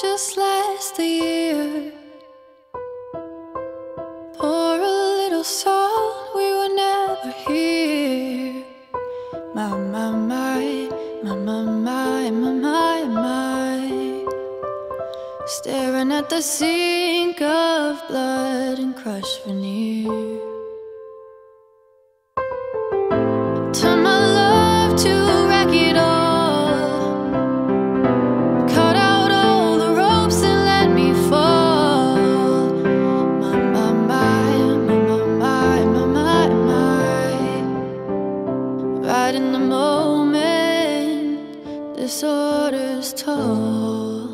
just last the year. Pour a little salt, we were never here. My, my, my, my, my, my, my, my, my. Staring at the sink of blood and crushed veneer. In the moment, disorder's tall.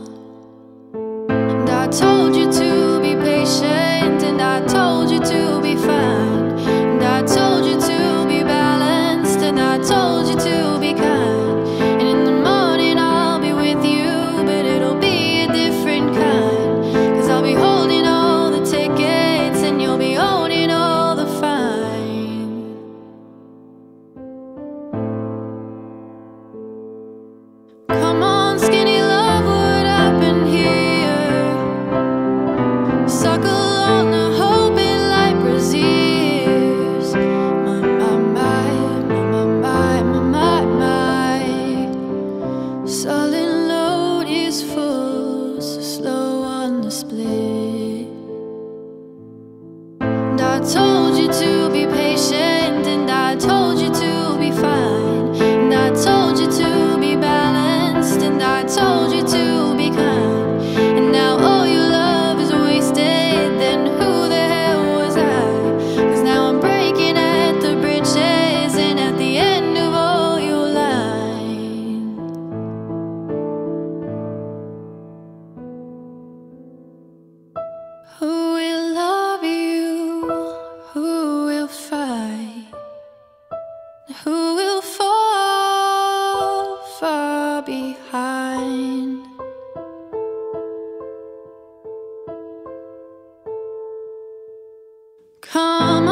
so slow on the split. And I told you to be patient. far behind. Come on.